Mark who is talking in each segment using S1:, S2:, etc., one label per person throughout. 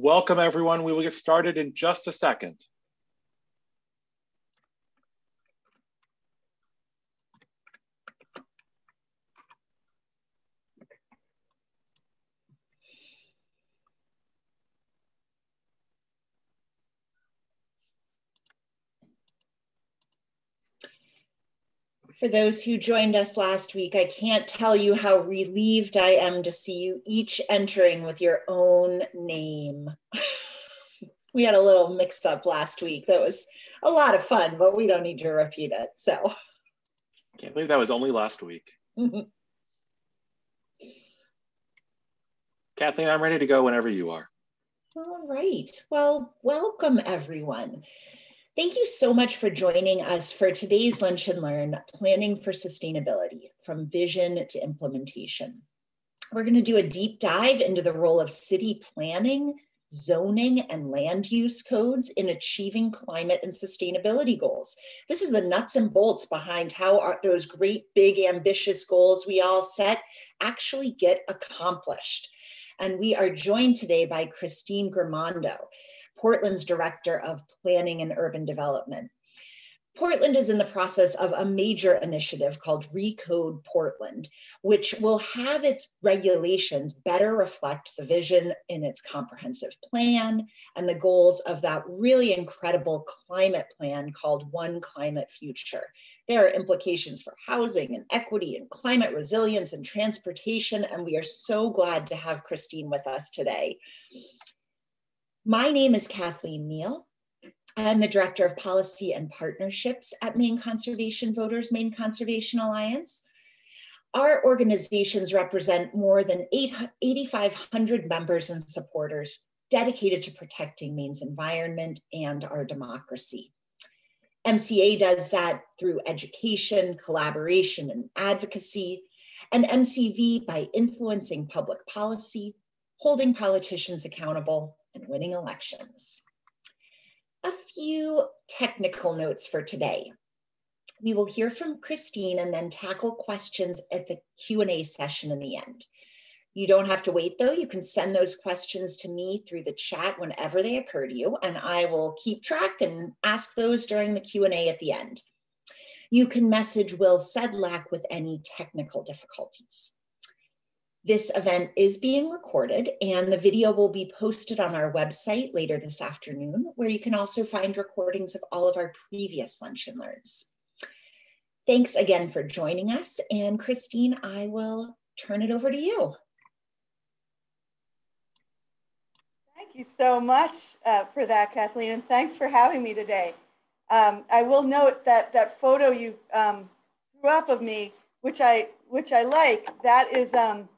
S1: Welcome everyone. We will get started in just a second.
S2: For those who joined us last week, I can't tell you how relieved I am to see you each entering with your own name. we had a little mix up last week that was a lot of fun, but we don't need to repeat it. So,
S1: can't believe that was only last week. Mm-hmm. Kathleen, I'm ready to go whenever you are.
S2: All right. Well, welcome everyone. Thank you so much for joining us for today's Lunch and Learn Planning for Sustainability from Vision to Implementation. We're going to do a deep dive into the role of city planning, zoning, and land use codes in achieving climate and sustainability goals. This is the nuts and bolts behind how our, those great, big, ambitious goals we all set actually get accomplished. And we are joined today by Christine Grimando. Portland's Director of Planning and Urban Development. Portland is in the process of a major initiative called Recode Portland, which will have its regulations better reflect the vision in its comprehensive plan and the goals of that really incredible climate plan called One Climate Future. There are implications for housing and equity and climate resilience and transportation, and we are so glad to have Christine with us today. My name is Kathleen Meil. I'm the Director of Policy and Partnerships at Maine Conservation Voters, Maine Conservation Alliance. Our organizations represent more than 8,500 members and supporters dedicated to protecting Maine's environment and our democracy. MCA does that through education, collaboration, and advocacy, and MCV by influencing public policy, holding politicians accountable, and winning elections. A few technical notes for today. We will hear from Christine and then tackle questions at the Q&A session in the end. You don't have to wait though. You can send those questions to me through the chat whenever they occur to you, and I will keep track and ask those during the Q&A at the end. You can message Will Sedlak with any technical difficulties. This event is being recorded and the video will be posted on our website later this afternoon, where you can also find recordings of all of our previous Lunch and Learns. Thanks again for joining us. And Christine, I will turn it over to you.
S3: Thank you so much uh, for that, Kathleen, and thanks for having me today. Um, I will note that that photo you um, threw up of me, which I which I like, that is um,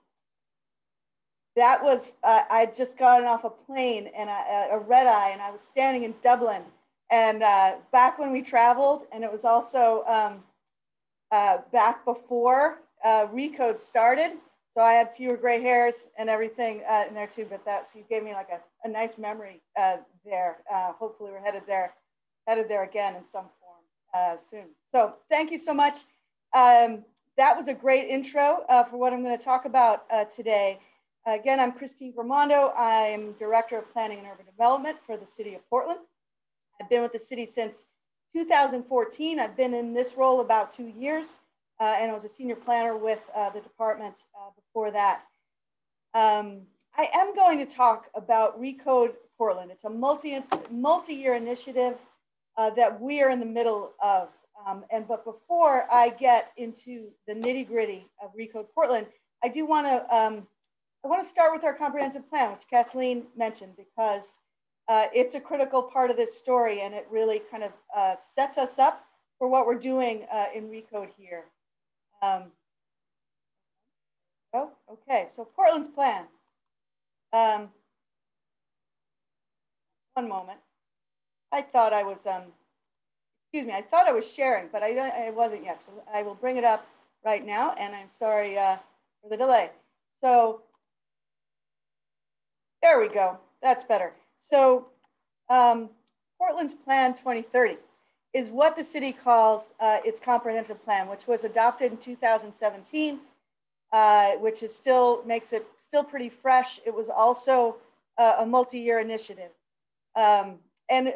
S3: that was uh, I'd just gotten off a plane and a, a, red eye, and I was standing in Dublin, and uh, back when we traveled, and it was also um, uh, back before uh, Recode started. So I had fewer gray hairs and everything uh, in there too. But that so you gave me like a, a nice memory uh, there. hopefully we're headed there, headed there again in some form soon. So thank you so much. Um, that was a great intro for what I'm going to talk about today. Again, I'm Christine Grimando. I'm Director of Planning and Urban Development for the City of Portland. I've been with the city since 2014. I've been in this role about two years, uh, and I was a senior planner with uh, the department uh, before that. Um, I am going to talk about Recode Portland. It's a multi, multi-year initiative uh, that we are in the middle of. Um, and but before I get into the nitty gritty of Recode Portland, I do want to um, I want to start with our comprehensive plan, which Kathleen mentioned, because uh, it's a critical part of this story and it really kind of uh, sets us up for what we're doing uh, in Recode here. Um, oh, okay, so Portland's plan. Um, one moment. I thought I was, um, excuse me, I thought I was sharing, but I, I wasn't yet. So I will bring it up right now and I'm sorry uh, for the delay. So there we go. That's better. So um, Portland's Plan 2030 is what the city calls uh, its comprehensive plan, which was adopted in 2017, uh, which is still makes it still pretty fresh. It was also uh, a multi-year initiative. Um, and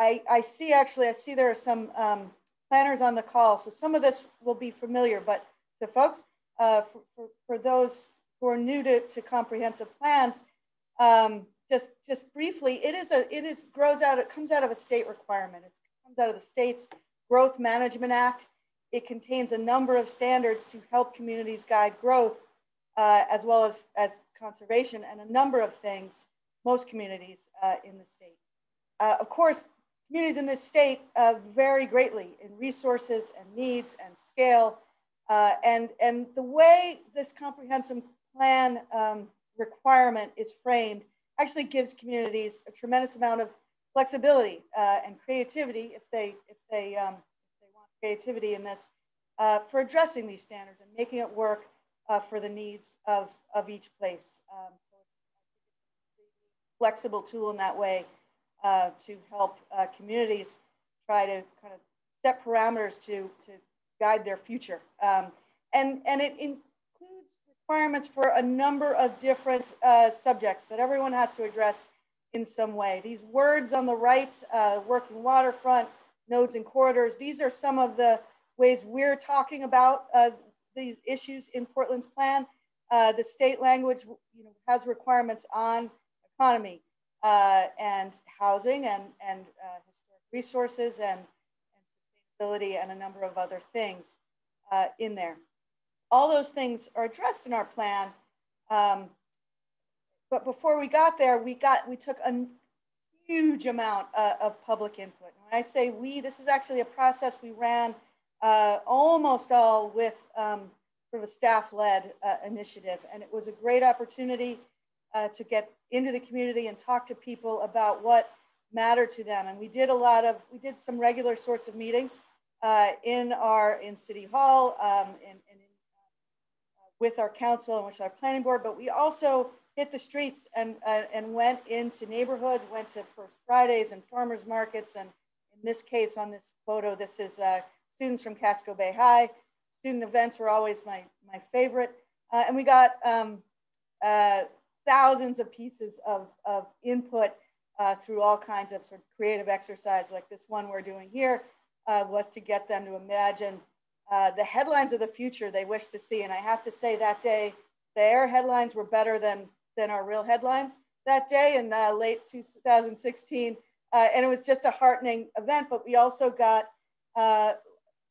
S3: I, I see actually, I see there are some um, planners on the call. So some of this will be familiar, but the folks, uh, for, for, for, those who are new to, to comprehensive plans, um, just, just briefly, it is a, it is grows out, it comes out of a state requirement. It comes out of the state's Growth Management Act. It contains a number of standards to help communities guide growth uh, as well as, as conservation and a number of things, most communities uh, in the state. Uh, of course, communities in this state uh, vary greatly in resources and needs and scale. Uh, and, and the way this comprehensive plan um, requirement is framed actually gives communities a tremendous amount of flexibility uh, and creativity if they, if, they, um, if they want creativity in this for addressing these standards and making it work uh, for the needs of, of each place. Um, so it's a flexible tool in that way uh, to help uh, communities try to kind of set parameters to, to guide their future. Um, and, and it includes requirements for a number of different uh, subjects that everyone has to address in some way. These words on the right, uh, working waterfront, nodes and corridors, these are some of the ways we're talking about uh, these issues in Portland's plan. Uh, the state language you know, has requirements on economy uh, and housing and, and uh, historic resources and, and, sustainability and a number of other things in there. All those things are addressed in our plan. Um, but before we got there, we got we took a huge amount uh, of public input. When I say we, this is actually a process we ran uh, almost all with um, sort of a staff-led uh, initiative. And it was a great opportunity uh, to get into the community and talk to people about what mattered to them. And we did a lot of, we did some regular sorts of meetings uh, in our, in City Hall, um, in, with our council and with our planning board, but we also hit the streets and, uh, and went into neighborhoods, went to First Fridays and farmers markets. And in this case, on this photo, this is students from Casco Bay High. Student events were always my, my favorite. Uh, and we got um, uh, thousands of pieces of, of input uh, through all kinds of sort of creative exercise like this one we're doing here uh, was to get them to imagine uh, the headlines of the future they wish to see. And I have to say that day, their headlines were better than, than our real headlines that day in uh, late 2016. and it was just a heartening event, but we also got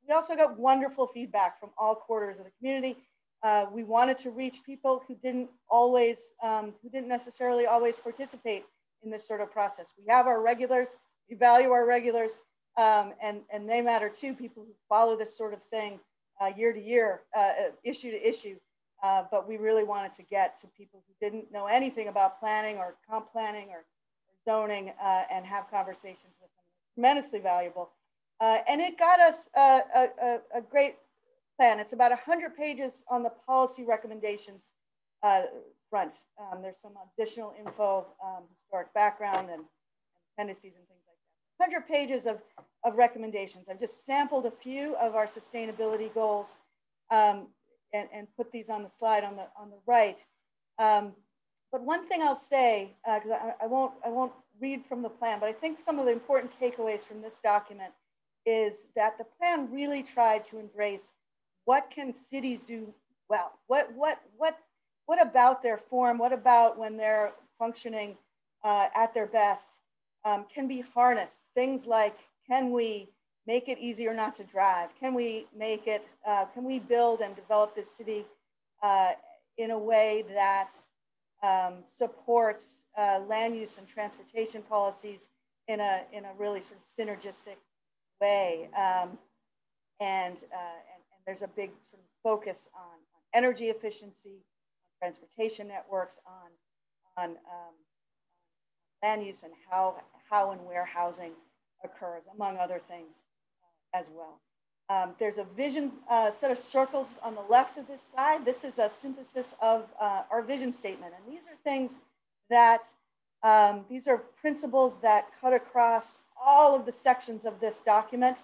S3: we also got wonderful feedback from all quarters of the community. Uh, we wanted to reach people who didn't always, um, who didn't necessarily always participate in this sort of process. We have our regulars, we value our regulars, um, and, and they matter too, people who follow this sort of thing uh, year to year, uh, issue to issue. Uh, but we really wanted to get to people who didn't know anything about planning or comp planning or, zoning uh, and have conversations with them. Tremendously valuable. Uh, and it got us a, a, a, great plan. It's about 100 pages on the policy recommendations uh, front. Um, there's some additional info, um, historic background and, and, appendices and things like that. 100 pages of, of recommendations. I've just sampled a few of our sustainability goals um, and, and put these on the slide on the, on the right. Um, but one thing I'll say, because uh, I, I, won't, I won't read from the plan, but I think some of the important takeaways from this document is that the plan really tried to embrace what can cities do well? What, what, what, what about their form? What about when they're functioning uh, at their best um, can be harnessed? Things like, can we make it easier not to drive? Can we make it, uh, can we build and develop this city uh, in a way that um, supports uh, land use and transportation policies in a, in a really sort of synergistic way. Um, and, uh, and, and, there's a big sort of focus on, on energy efficiency, on transportation networks, on, on um, land use and how, how and where housing occurs, among other things uh, as well. Um, there's a vision uh, set of circles on the left of this slide. This is a synthesis of uh, our vision statement. And these are things that, um, these are principles that cut across all of the sections of this document.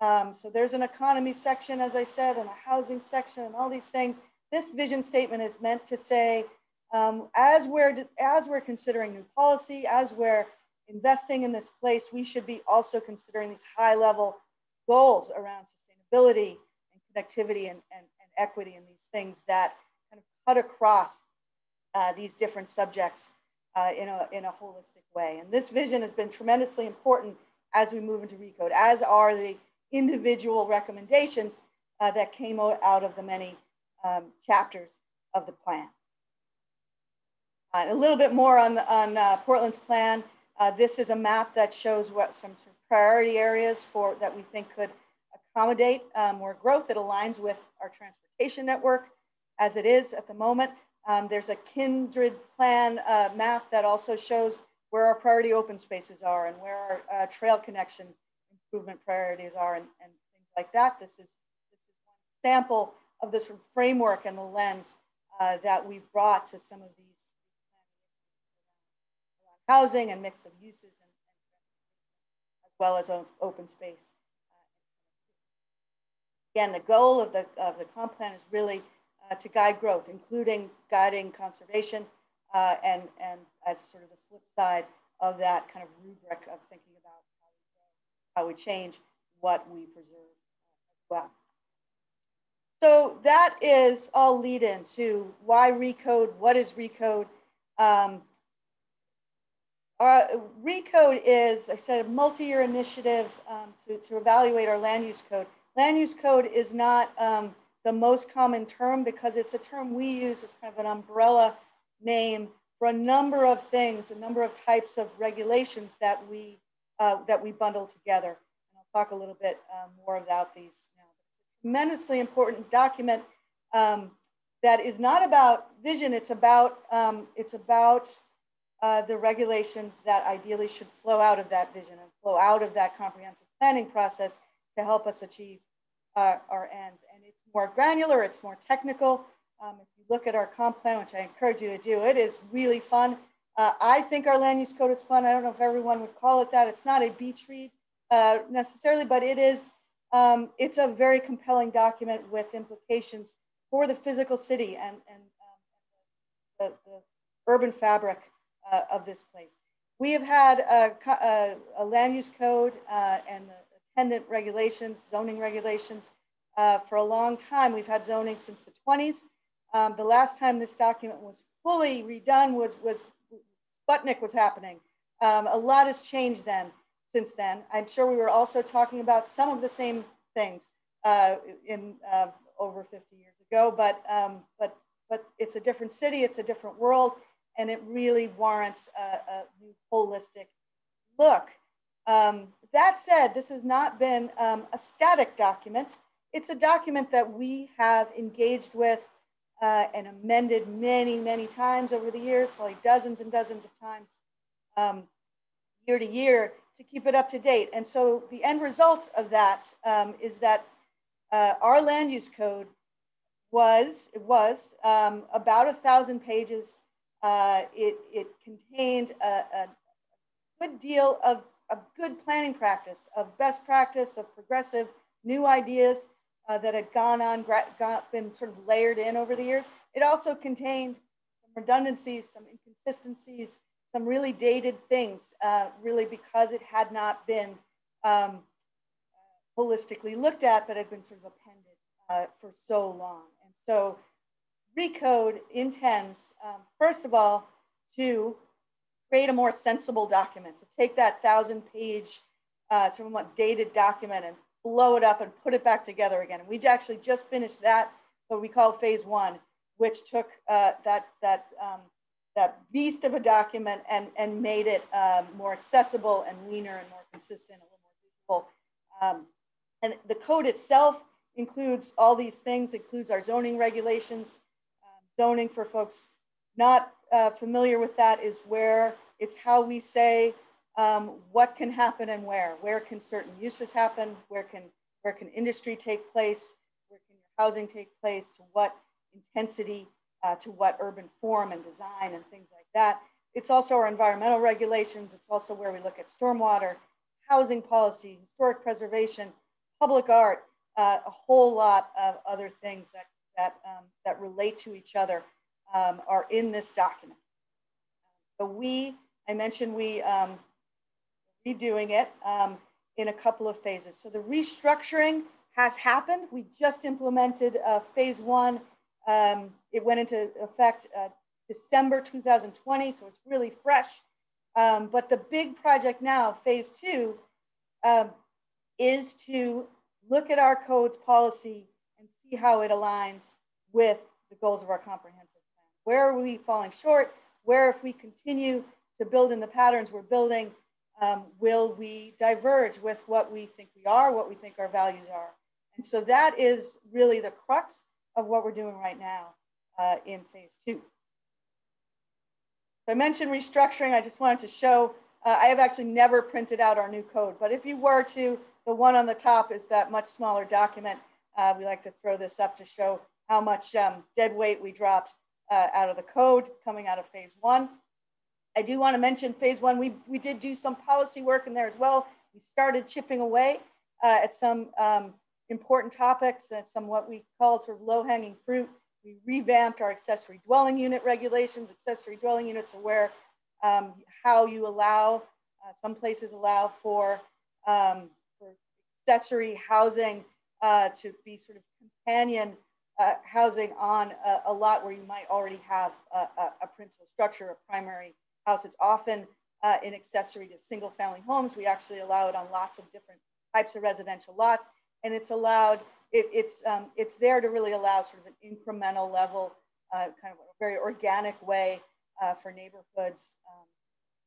S3: Um, so there's an economy section, as I said, and a housing section and all these things. This vision statement is meant to say, um, as, we're, as we're considering new policy, as we're investing in this place, we should be also considering these high level goals around sustainability and connectivity and, and, and equity and these things that kind of cut across uh, these different subjects uh, in, a, in a holistic way. And this vision has been tremendously important as we move into RECODE, as are the individual recommendations uh, that came out of the many um, chapters of the plan. Uh, a little bit more on, the, on uh, Portland's plan. Uh, this is a map that shows what some priority areas for that we think could accommodate um, more growth. It aligns with our transportation network as it is at the moment. Um, there's a kindred plan uh, map that also shows where our priority open spaces are and where our uh, trail connection improvement priorities are and, and, things like that. This is, this is one sample of this framework and the lens uh, that we've brought to some of these housing and mix of uses and, as well as open space. Again, the goal of the, of the comp plan is really uh, to guide growth, including guiding conservation uh, and, and as sort of the flip side of that kind of rubric of thinking about how we, how we change what we preserve as well. So that is all lead into why Recode, what is Recode? Um, our Recode is, I said, a multi-year initiative um, to, to evaluate our land use code. Land use code is not um, the most common term because it's a term we use as kind of an umbrella name for a number of things, a number of types of regulations that we, uh, that we bundle together. And I'll talk a little bit um, more about these now. It's a tremendously important document um, that is not about vision, it's about, um, it's about uh, the regulations that ideally should flow out of that vision and flow out of that comprehensive planning process to help us achieve uh, our ends. And it's more granular, it's more technical. Um, if you look at our comp plan, which I encourage you to do, it is really fun. Uh, I think our land use code is fun. I don't know if everyone would call it that. It's not a beach read uh, necessarily, but it is. Um, it's a very compelling document with implications for the physical city and, and um, the, the, urban fabric uh, of this place. We have had a, a, a land use code uh, and attendant regulations, zoning regulations uh, for a long time. We've had zoning since the 20s. Um, the last time this document was fully redone was, was Sputnik was happening. Um, a lot has changed then, since then. I'm sure we were also talking about some of the same things uh, in uh, over 50 years ago, but, um, but, but it's a different city, it's a different world, and it really warrants a, a holistic look. Um, that said, this has not been um, a static document. It's a document that we have engaged with uh, and amended many, many times over the years, probably dozens and dozens of times um, year to year to keep it up to date. And so the end result of that um, is that uh, our land use code was, it was um, about a thousand pages. Uh, it, it contained a, a good deal of, of good planning practice, of best practice, of progressive new ideas uh, that had gone on, got, been sort of layered in over the years. It also contained some redundancies, some inconsistencies, some really dated things, uh, really because it had not been um, holistically looked at, but had been sort of appended uh, for so long. And so Recode intends, um, first of all, to create a more sensible document, to take that thousand page, uh, somewhat dated document and blow it up and put it back together again. We actually just finished that, what we call phase one, which took uh, that, that, um, that beast of a document and, and made it um, more accessible and leaner and more consistent, a little more visible. Um, and the code itself includes all these things, includes our zoning regulations. Zoning for folks not uh, familiar with that is where it's how we say um, what can happen and where. Where can certain uses happen? Where can, where can industry take place? Where can your housing take place? To what intensity? Uh, to what urban form and design and things like that. It's also our environmental regulations. It's also where we look at stormwater, housing policy, historic preservation, public art, uh, a whole lot of other things that, that, um, that relate to each other um, are in this document. So we, I mentioned we um, redoing it um, in a couple of phases. So the restructuring has happened. We just implemented uh, phase one. Um, it went into effect uh, December 2020, so it's really fresh. Um, but the big project now, phase two, is to look at our code's policy and see how it aligns with the goals of our comprehensive plan. Where are we falling short? Where, if we continue to build in the patterns we're building, um, will we diverge with what we think we are, what we think our values are? And so that is really the crux of what we're doing right now uh, in phase two. I mentioned restructuring. I just wanted to show, uh, I have actually never printed out our new code, but if you were to, the one on the top is that much smaller document. Uh, we like to throw this up to show how much um, dead weight we dropped uh, out of the code coming out of phase one. I do want to mention phase one, we, we did do some policy work in there as well. We started chipping away uh, at some um, important topics and some what we called sort of low hanging fruit. We revamped our accessory dwelling unit regulations. Accessory dwelling units are where um, how you allow, uh, some places allow for, um, for accessory housing uh, to be sort of companion uh, housing on a, a, lot where you might already have a, a, a principal structure, a primary house. It's often uh, an accessory to single family homes. We actually allow it on lots of different types of residential lots. And it's allowed, it, it's, um, it's there to really allow sort of an incremental level, uh, kind of a very organic way uh, for neighborhoods um,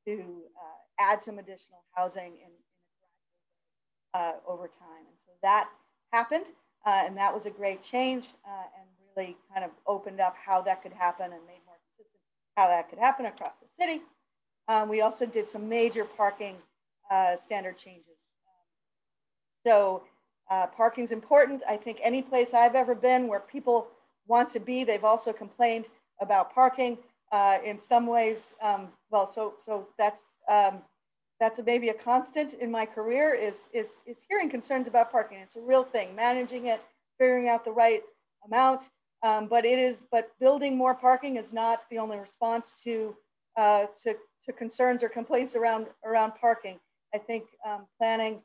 S3: to uh, add some additional housing in, in over time. And so that happened. Uh, and that was a great change and really kind of opened up how that could happen and made more consistent how that could happen across the city. Um, we also did some major parking uh, standard changes. So uh, parking is important. I think any place I've ever been where people want to be, they've also complained about parking. Uh, in some ways, um, well, so so that's um, that's a, maybe a constant in my career is, is is hearing concerns about parking. It's a real thing. Managing it, figuring out the right amount, um, but it is, but building more parking is not the only response to, uh, to, to concerns or complaints around, around parking. I think um, planning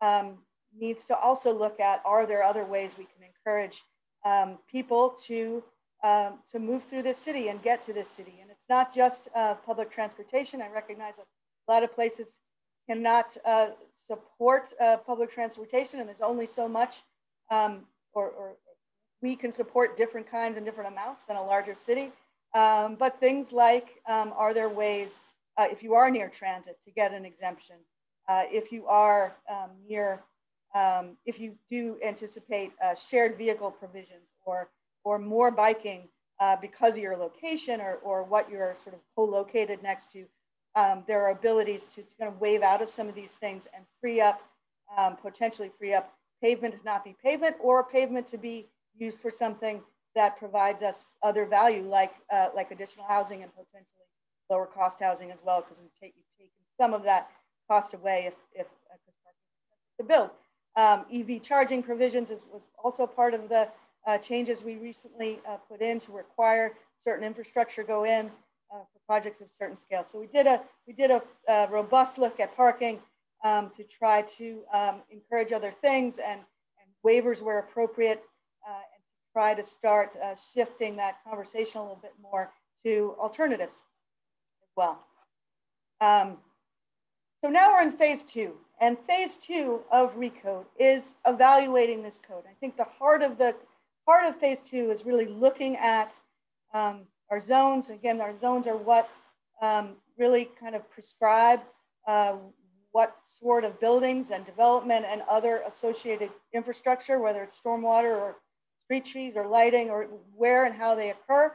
S3: um, needs to also look at, are there other ways we can encourage um, people to, um, to move through this city and get to this city? And it's not just uh, public transportation. I recognize that a lot of places cannot uh, support uh, public transportation and there's only so much um, or, or, we can support different kinds and different amounts than a larger city. Um, but things like, um, are there ways, uh, if you are near transit, to get an exemption? Uh, if you are um, near, um, if you do anticipate uh, shared vehicle provisions or, or more biking uh, because of your location or, or what you're sort of co-located next to, um, there are abilities to, to, kind of waive out of some of these things and free up, um, potentially free up pavement to not be pavement or pavement to be used for something that provides us other value, like uh, like additional housing and potentially lower cost housing as well, because we've take, taken some of that cost away if if uh, to build. Um, EV charging provisions is, was also part of the uh, changes we recently uh, put in to require certain infrastructure go in uh, for projects of certain scale. So we did a we did a, a robust look at parking um, to try to um, encourage other things and, and waivers where appropriate uh, and try to start uh, shifting that conversation a little bit more to alternatives as well. Um, so now we're in phase two, and phase two of Recode is evaluating this code. I think the heart of the part of phase two is really looking at um, our zones. Again, our zones are what um, really kind of prescribe uh, what sort of buildings and development and other associated infrastructure, whether it's stormwater or street trees or lighting or where and how they occur.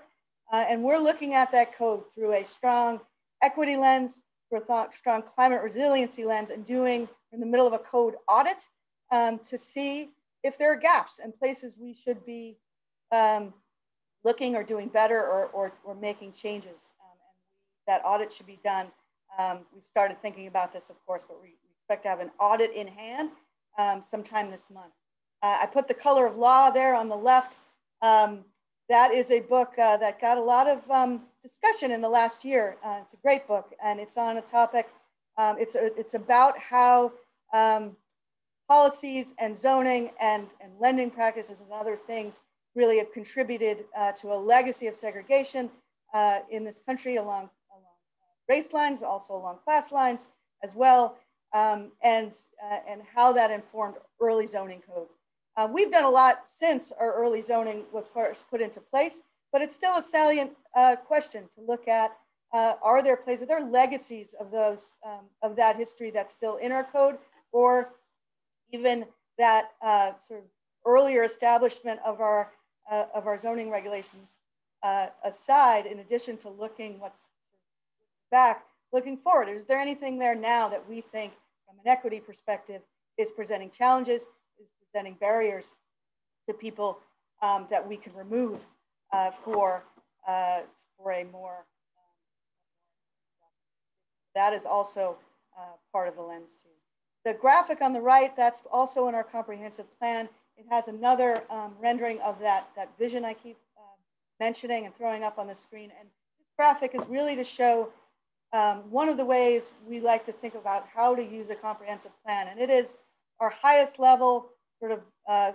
S3: Uh, and we're looking at that code through a strong equity lens, through a strong climate resiliency lens and doing in the middle of a code audit um, to see if there are gaps and places we should be um, looking or doing better or, or, or making changes. Um, and that audit should be done. Um, we've started thinking about this, of course, but we, expect to have an audit in hand um, sometime this month. Uh, I put the color of law there on the left. Um, that is a book uh, that got a lot of um, discussion in the last year. Uh, it's a great book, and it's on a topic. Um, it's a, it's about how policies and zoning and, and lending practices and other things really have contributed uh, to a legacy of segregation uh, in this country along, along race lines, also along class lines as well, um, and, uh, and how that informed early zoning codes. Uh, we've done a lot since our early zoning was first put into place, but it's still a salient uh, question to look at. Uh, are there places, are there legacies of those, um, of that history that's still in our code, or even that uh, sort of earlier establishment of our, uh, of our zoning regulations uh, aside, in addition to looking what's back, looking forward, is there anything there now that we think from an equity perspective is presenting challenges is presenting barriers to people um, that we can remove uh, for, uh, for a more, um, that is also uh, part of the lens too. The graphic on the right, that's also in our comprehensive plan. It has another um, rendering of that, that vision I keep uh, mentioning and throwing up on the screen. And this graphic is really to show um, one of the ways we like to think about how to use a comprehensive plan. And it is our highest level sort of uh,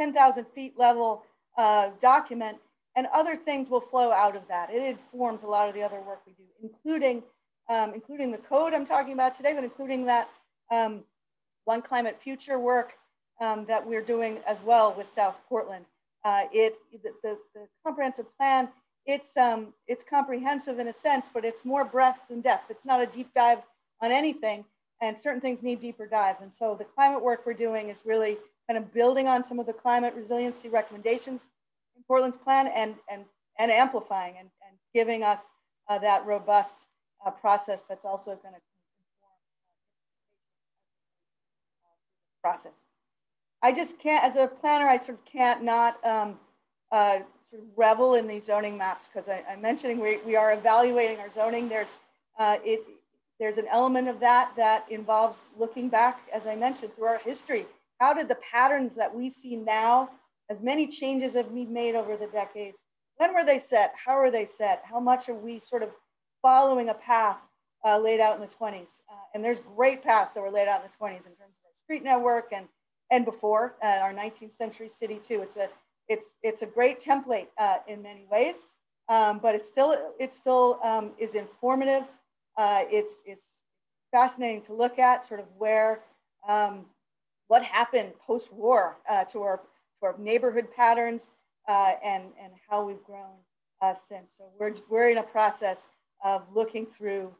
S3: 10,000 feet level uh, document, and other things will flow out of that. It informs a lot of the other work we do, including, um, including the code I'm talking about today, but including that um, One Climate Future work um, that we're doing as well with South Portland. Uh, it, the, the, the, comprehensive plan, it's, um, it's comprehensive in a sense, but it's more breadth than depth. It's not a deep dive on anything and certain things need deeper dives. And so the climate work we're doing is really kind of building on some of the climate resiliency recommendations in Portland's plan and, and, and amplifying and, and giving us uh, that robust uh, process that's also going to inform uh, process. I just can't, as a planner, I sort of can't not um, uh, sort of revel in these zoning maps because I'm mentioning we, we are evaluating our zoning. There's, uh, it, there's an element of that that involves looking back, as I mentioned, through our history. How did the patterns that we see now, as many changes have been made over the decades, when were they set? How are they set? How much are we sort of following a path uh, laid out in the 20s? Uh, and there's great paths that were laid out in the 20s in terms of our street network and, and before uh, our 19th century city too. It's a, it's, it's a great template uh, in many ways, um, but it still, it still um, is informative uh, it's, it's fascinating to look at sort of where, um, what happened post-war uh, to, our, to our neighborhood patterns uh, and, and how we've grown uh, since. So we're, we're in a process of looking through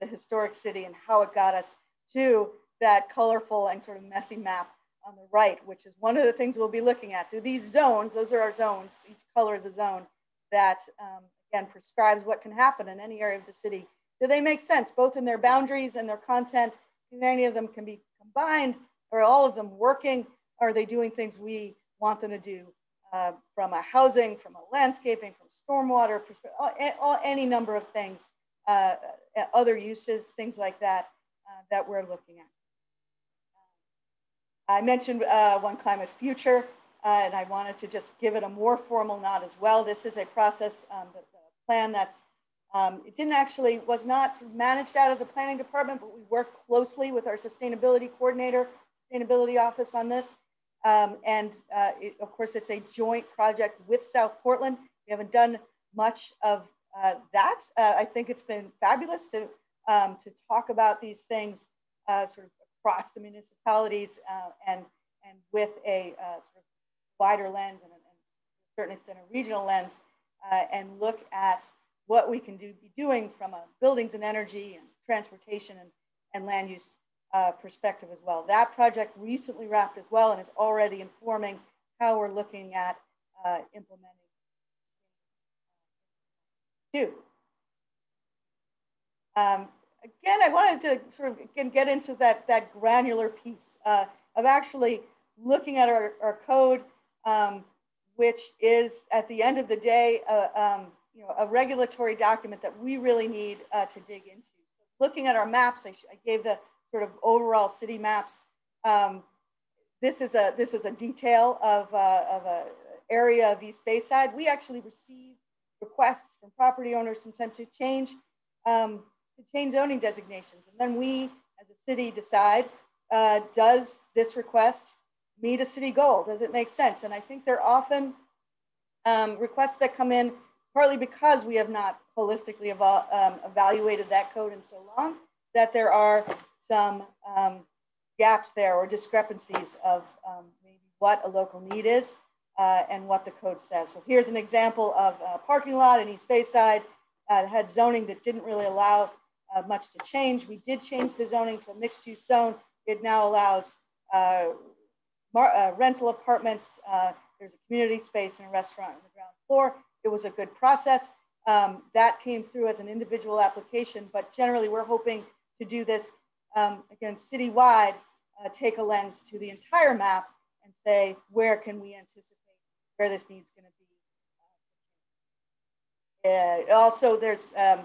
S3: the historic city and how it got us to that colorful and sort of messy map on the right, which is one of the things we'll be looking at. Do these zones, those are our zones, each color is a zone that, um, again, prescribes what can happen in any area of the city do they make sense, both in their boundaries and their content? Can any of them can be combined? Are all of them working? Are they doing things we want them to do uh, from a housing, from a landscaping, from stormwater, perspective, any number of things, uh, other uses, things like that, uh, that we're looking at. I mentioned uh, One Climate Future, uh, and I wanted to just give it a more formal nod as well. This is a process, um, the, the plan that's um, it didn't actually, was not managed out of the planning department, but we worked closely with our sustainability coordinator, sustainability office on this. Um, and uh, it, of course, it's a joint project with South Portland. We haven't done much of uh, that. Uh, I think it's been fabulous to, um, to talk about these things uh, sort of across the municipalities uh, and, and with a uh, sort of wider lens and, and a certain extent a regional lens and look at what we can do, be doing from a buildings and energy and transportation and, and land use uh, perspective as well. That project recently wrapped as well and is already informing how we're looking at uh, implementing two. Um, again, I wanted to sort of again, get into that, that granular piece uh, of actually looking at our, our code, um, which is at the end of the day, uh, um, you know, a regulatory document that we really need uh, to dig into. So looking at our maps, I, I, gave the sort of overall city maps. Um, this is a this is a detail of, uh, of a area of East Bayside, we actually receive requests from property owners sometimes to change um, to change zoning designations. And then we, as a city, decide, uh, does this request meet a city goal? Does it make sense? And I think they're often um, requests that come in partly because we have not holistically um, evaluated that code in so long that there are some um, gaps there or discrepancies of um, maybe what a local need is uh, and what the code says. So here's an example of a parking lot in East Bayside uh, that had zoning that didn't really allow uh, much to change. We did change the zoning to a mixed use zone. It now allows uh, uh, rental apartments. Uh, there's a community space and a restaurant on the ground floor. It was a good process. Um, that came through as an individual application, but generally we're hoping to do this um, again citywide, uh, take a lens to the entire map and say where can we anticipate where this needs to be. Uh, also, there's um,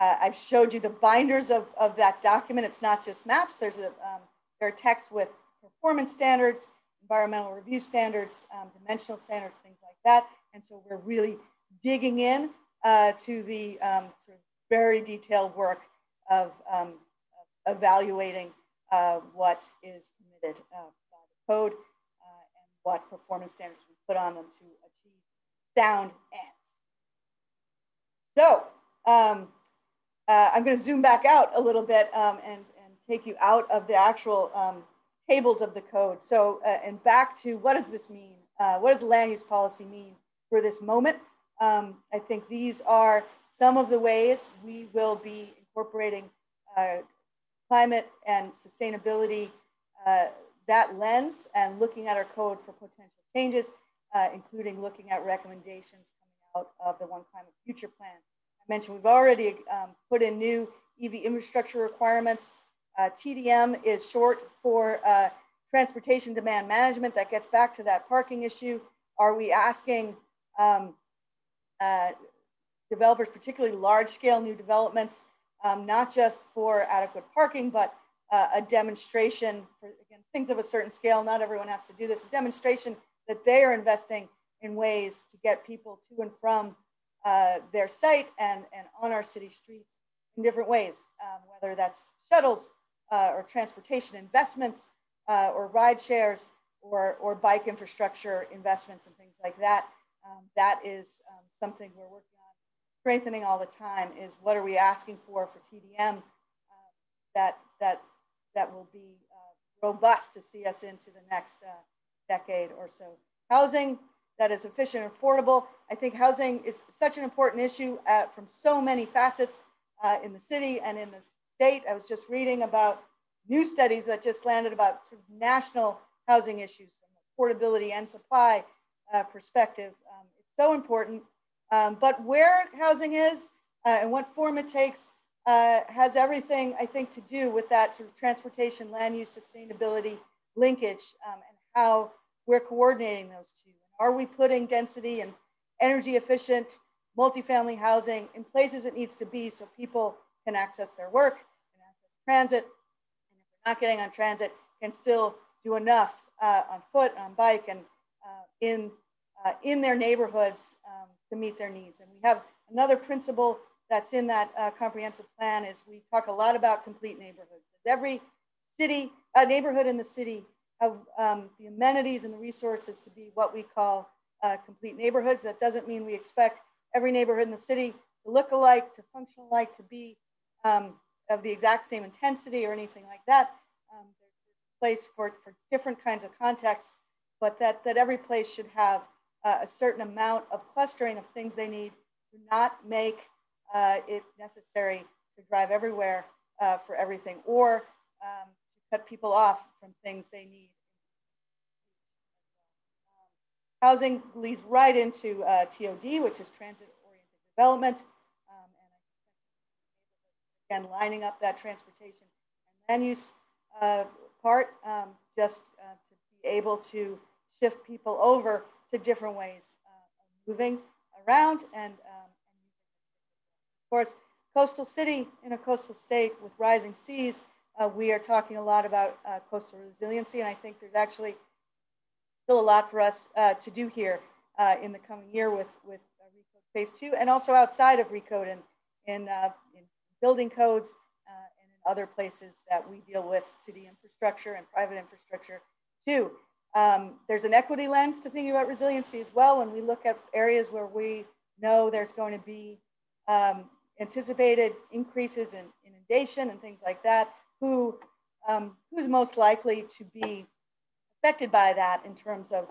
S3: uh, I've showed you the binders of, of that document. It's not just maps. There's a um, there are texts with performance standards, environmental review standards, um, dimensional standards, things like that. And so we're really digging in uh, to the um, sort of very detailed work of um, evaluating uh, what is permitted uh, by the code uh, and what performance standards we put on them to achieve sound ends. So um, uh, I'm going to zoom back out a little bit um, and, and take you out of the actual um, tables of the code. So, uh, and back to what does this mean? Uh, what does land use policy mean for this moment? Um, I think these are some of the ways we will be incorporating uh, climate and sustainability, uh, that lens, and looking at our code for potential changes, uh, including looking at recommendations coming out of the One Climate Future Plan. Mentioned we've already um, put in new EV infrastructure requirements. Uh, TDM is short for uh, transportation demand management. That gets back to that parking issue. Are we asking um, uh, developers, particularly large scale new developments, um, not just for adequate parking, but uh, a demonstration for again, things of a certain scale. Not everyone has to do this. A demonstration that they are investing in ways to get people to and from uh, their site and, and on our city streets in different ways, um, whether that's shuttles uh, or transportation investments uh, or ride shares or, or bike infrastructure investments and things like that. Um, that is um, something we're working on strengthening all the time is what are we asking for for TDM uh, that, that, that will be uh, robust to see us into the next decade or so. Housing that is efficient and affordable. I think housing is such an important issue uh, from so many facets uh, in the city and in the state. I was just reading about new studies that just landed about national housing issues from affordability and supply uh, perspective. Um, it's so important um, but where housing is uh, and what form it takes uh, has everything, I think, to do with that sort of transportation, land use, sustainability linkage um, and how we're coordinating those two. Are we putting density and energy efficient multifamily housing in places it needs to be so people can access their work and access transit? And if they're not getting on transit, can still do enough uh, on foot, on bike, and uh, in, uh, in their neighborhoods um, to meet their needs. And we have another principle that's in that uh, comprehensive plan is we talk a lot about complete neighborhoods. Every city, uh, neighborhood in the city have um, the amenities and the resources to be what we call uh, complete neighborhoods. That doesn't mean we expect every neighborhood in the city to look alike, to function alike, to be um, of the exact same intensity or anything like that. Um, there's a place for, for different kinds of contexts, but that, that every place should have uh, a certain amount of clustering of things they need to not make uh, it necessary to drive everywhere uh, for everything or um, cut people off from things they need. Um, housing leads right into uh, TOD, which is transit-oriented development. Um, and again, lining up that transportation and land use uh, part um, just uh, to be able to shift people over to different ways uh, of moving around and, um, of course, coastal city in a coastal state with rising seas, uh, we are talking a lot about uh, coastal resiliency, and I think there's actually still a lot for us uh, to do here. uh, in the coming year with, with uh, Recode Phase 2 and also outside of Recode and in, uh, in building codes and in other places that we deal with city infrastructure and private infrastructure too. Um, there's an equity lens to thinking about resiliency as well when we look at areas where we know there's going to be um, anticipated increases in inundation and things like that, who, um, who's most likely to be affected by that in terms of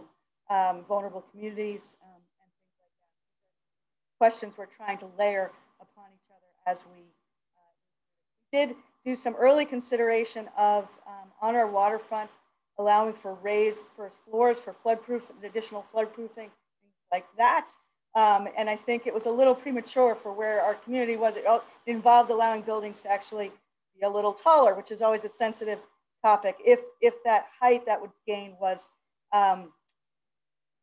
S3: um, vulnerable communities um, and things like that. Questions we're trying to layer upon each other as we, uh, did do some early consideration of um, on our waterfront, allowing for raised first floors for floodproof additional floodproofing, things like that. Um, and I think it was a little premature for where our community was. It involved allowing buildings to actually be a little taller, which is always a sensitive topic. If, if that height that was gained was um,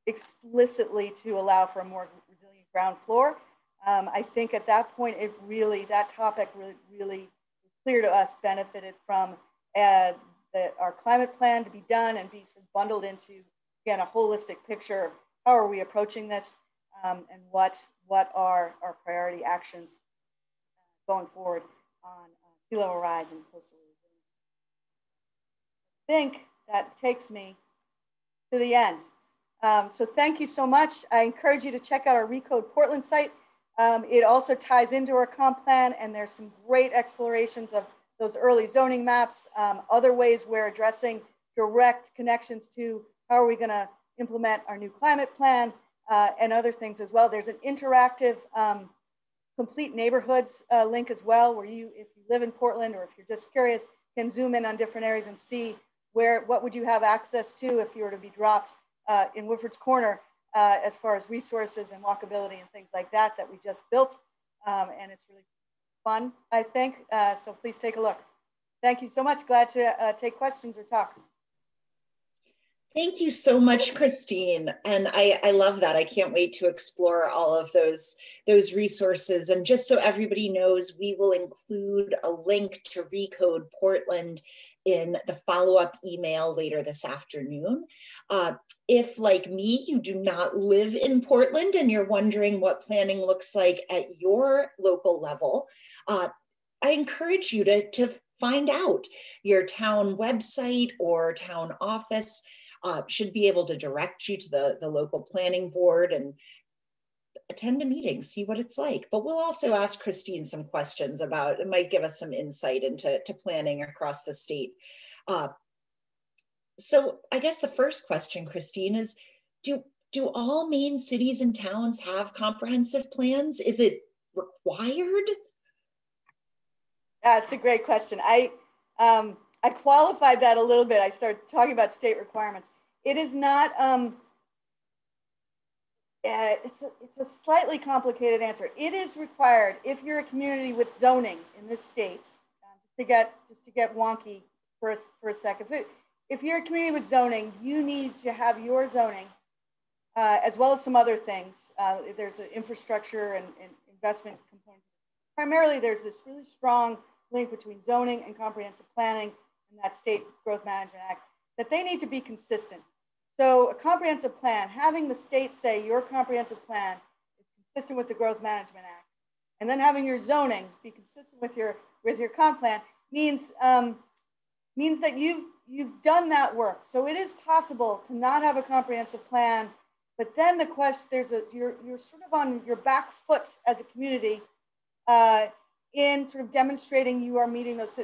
S3: explicitly to allow for a more resilient ground floor, um, I think at that point, it really, that topic really, really clear to us, benefited from uh, the, our climate plan to be done and be sort of bundled into, again, a holistic picture of how are we approaching this um, and what, what are our priority actions going forward on sea level rise and coastal resilience. I think that takes me to the end. Um, so thank you so much. I encourage you to check out our Recode Portland site. Um, it also ties into our comp plan and there's some great explorations of those early zoning maps, um, other ways we're addressing direct connections to how are we gonna implement our new climate plan uh, and other things as well. There's an interactive um, complete neighborhoods uh, link as well, where you, if you live in Portland or if you're just curious, can zoom in on different areas and see where, what would you have access to if you were to be dropped uh, in Woodfords Corner uh, as far as resources and walkability and things like that that we just built. Um, and it's really fun, I think. Uh, so please take a look. Thank you so much. Glad to uh, take questions or talk.
S2: Thank you so much, Christine. And I, I love that. I can't wait to explore all of those, those resources. And just so everybody knows, we will include a link to Recode Portland in the follow-up email later this afternoon. Uh, if, like me, you do not live in Portland and you're wondering what planning looks like at your local level, uh, I encourage you to, to find out. Your town website or town office uh, should be able to direct you to the, the local planning board and attend a meeting, see what it's like. But we'll also ask Christine some questions about, it might give us some insight into to planning across the state. Uh, so I guess the first question, Christine, is do, do all Maine cities and towns have comprehensive plans? Is it required?
S3: That's a great question. I, um, I qualified that a little bit. I started talking about state requirements. It is not, um, uh, it's, a, it's a slightly complicated answer. It is required if you're a community with zoning in this state, just to get just to get wonky for a, for a second. If, if you're a community with zoning, you need to have your zoning, uh, as well as some other things. Uh, there's an infrastructure and, and investment component. Primarily, there's this really strong link between zoning and comprehensive planning and that State Growth Management Act that they need to be consistent. So a comprehensive plan, having the state say your comprehensive plan is consistent with the Growth Management Act, and then having your zoning be consistent with your with your comp plan means um, means that you've you've done that work. So it is possible to not have a comprehensive plan, but then the question there's a you're you're sort of on your back foot as a community uh, in sort of demonstrating you are meeting those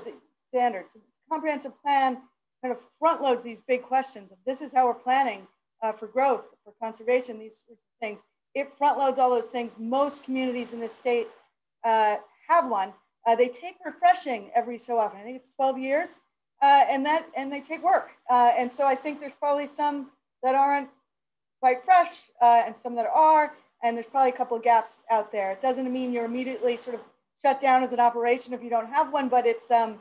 S3: standards. Comprehensive plan kind of front loads these big questions of this is how we're planning uh, for growth, for conservation, these sorts of things. It front loads all those things. Most communities in this state uh, have one. Uh, they take refreshing every so often. I think it's 12 years, uh, and that and they take work. Uh, and so I think there's probably some that aren't quite fresh, uh, and some that are. And there's probably a couple of gaps out there. It doesn't mean you're immediately sort of shut down as an operation if you don't have one, but it's um,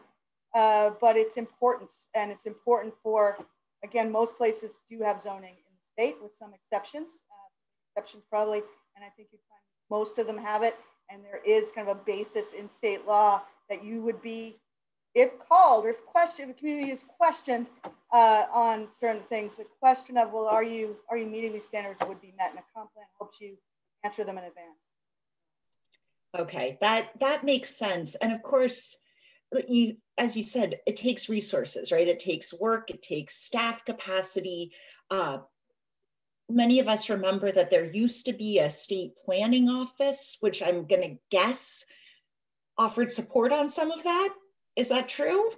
S3: uh, but it's important and it's important for, again, most places do have zoning in the state with some exceptions, uh, exceptions probably, and I think you find most of them have it. And there is kind of a basis in state law that you would be if called or if questioned, if a community is questioned uh, on certain things, the question of, well, are you, are you meeting these standards would be met and a comp plan helps you answer them in advance.
S2: Okay, that, that makes sense. And of course, you, as you said, it takes resources, right? It takes work, it takes staff capacity. Uh, many of us remember that there used to be a state planning office, which I'm going to guess offered support on some of that. Is that true?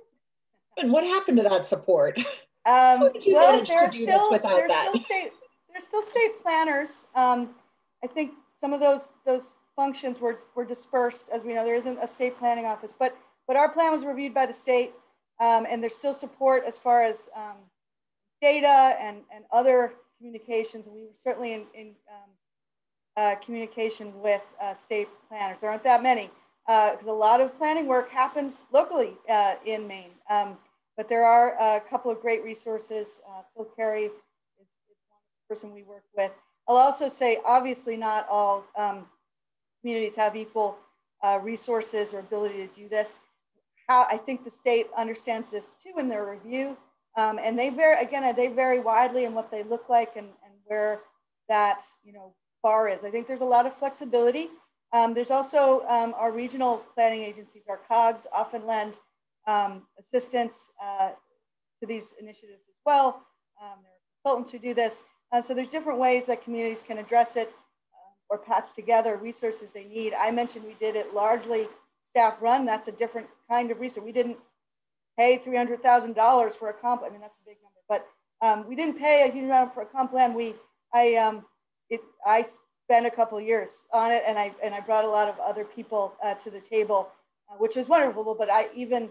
S2: And what happened to that support?
S3: Um, well, there are still there's still state there's still state planners. Um, I think some of those those functions were were dispersed. As we know, there isn't a state planning office, but but our plan was reviewed by the state, um, and there's still support as far as um, data and and other communications. And we were certainly in, in um, uh, communication with uh, state planners. There aren't that many because uh, a lot of planning work happens locally uh, in Maine. Um, but there are a couple of great resources. Uh, Phil Carey is, one person we work with. I'll also say, obviously, not all um, communities have equal uh, resources or ability to do this. How I think the state understands this too in their review, um, and they vary again. They vary widely in what they look like and, and where that you know bar is. I think there's a lot of flexibility um, there's also um, our regional planning agencies, our COGS, often lend um, assistance uh, to these initiatives as well. Um, there are consultants who do this. Uh, so there's different ways that communities can address it uh, or patch together resources they need. I mentioned we did it largely staff run. That's a different kind of research. We didn't pay $300,000 for a comp. I mean, that's a big number, but um, we didn't pay a huge amount for a comp plan. We, I, um, it, I spent a couple years on it, and I and I brought a lot of other people uh, to the table, uh, which was wonderful. But I even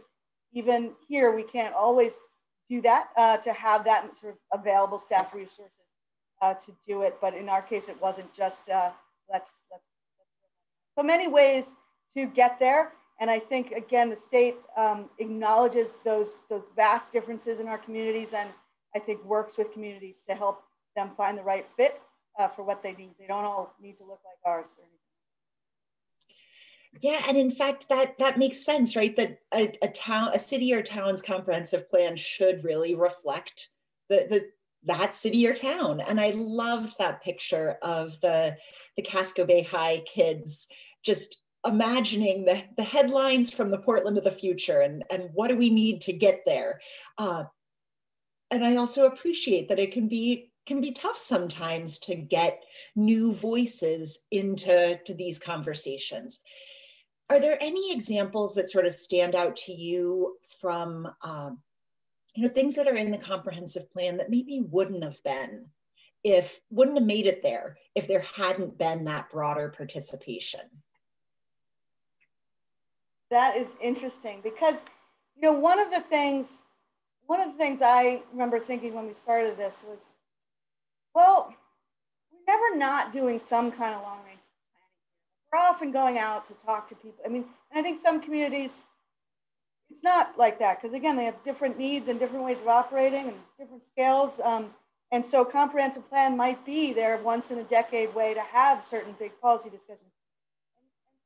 S3: even here we can't always do that uh, to have that sort of available staff resources uh, to do it. But in our case, it wasn't just uh, let's let's. So many ways to get there, and I think again the state um, acknowledges those those vast differences in our communities, and I think works with communities to help them find the right fit uh, for what they need. They don't all need to look like ours.
S2: Yeah, and in fact, that that makes sense, right? That a, a town, a city or town's comprehensive plan should really reflect the the that city or town. And I loved that picture of the the Casco Bay High kids just imagining the, the headlines from the Portland of the future and, and what do we need to get there. Uh, and I also appreciate that it can be can be tough sometimes to get new voices into to these conversations. Are there any examples that sort of stand out to you from um, you know things that are in the comprehensive plan that maybe wouldn't have been if wouldn't have made it there if there hadn't been that broader participation?
S3: That is interesting because you know one of the things one of the things I remember thinking when we started this was well, we're never not doing some kind of long range planning. We're often going out to talk to people. I mean, and I think some communities, it's not like that because again, they have different needs and different ways of operating and different scales. Um, and so comprehensive plan might be their once in a decade way to have certain big policy discussions.